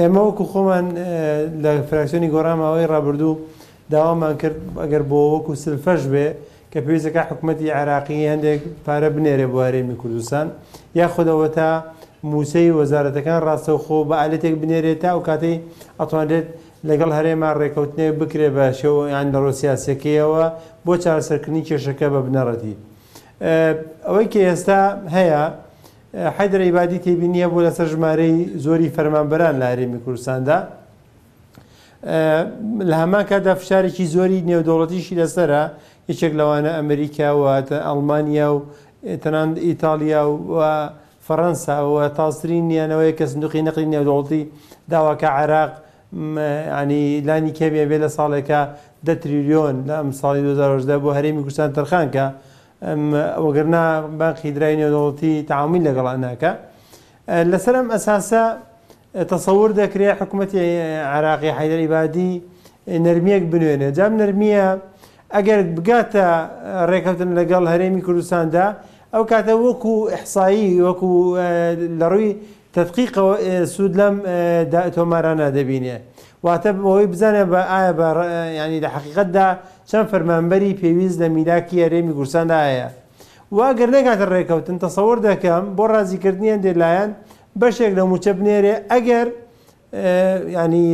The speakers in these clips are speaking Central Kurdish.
ئێمە وەکو خۆمان لە فراکسیۆنی گۆڕان ماوەی ڕابردوو داوامان کرد ئەگەر بۆ وەکو سلفەش بێ کە پێویست دەکات حکومەتی عێراقی هەندێک پارە بنێرێ بۆ هەرێمی کوردستان یاخود ئەوەتا مووچەی وەزارەتەکان ڕاستەوخۆ بە ئالەتێک بنێرێت تا ئەو کاتەی ئەتوانرێت لەگەڵ هەرێما ڕێکەوتنێک بکرێ بە شێوە یان لە ڕووی سیاسییەکەیەوە بۆ چارەسەرکردنی کێشەکە بە بنەڕەتی ئەوەی کە ئێستا هەیە حەیدەر عەبادی تێبینی هەبوو لەسەر ژمارەی زۆری فەرمانبەران لە هەرێمی کوردستاندا، لە هەمان کاتدا فشارێکی زۆری نێودەوڵەتیشی لەسەرە، یەکێک لەوانە ئەمریکا و ئەڵمانیا و تەنانەت ئیتاڵیا و فەرەنسا و تازترینیانەوەیە کە سندوقی نەقدی نێودەوڵەتی داواکە عێراق لانی کەمێ بێ لە ساڵێکا دە تریلیۆن لە ئەمساڵی دوو هەزار و هەژدە بۆ هەرێمی کوردستان تەرخان کا، وەگەرنا بانقی درای نێودەوڵەتی تەعامویل لەگەڵ ئەناکا. لەسەر ئەم ئەساسە تەسەور دەکرێت حکوومەتی عێراقی حەیدەر ئیبادی نەرمیەک بنوێنێت. جام نەرمیە ئەگەر بگاتە ڕێکەوتن لەگەڵ هەرێمی کوردستاندا ئەو کاتە وەکو ئیحسایی وەکو لە ڕووی تەدقیقەوە سوود لەم تۆمارانە دەبینێ واتە بەوەی بزانێ بە ئایا بە یانی لە حەقیقەتدا چەند فەرمانبەری پێویست لە میلاکی هەرێمی کورساندا هەیە و ئەگەر نەگاتە ڕێکەوتن تەسەور دەکەم بۆ ڕازیکردنی هەندێک لایەن بەشێک لە موچە بنێرێ ئەگەر ینی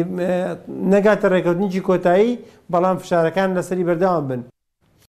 نەگاتە ڕێکەوتنیی کۆتایی بەڵام فشارەکان لەسەری بەردەوام بن.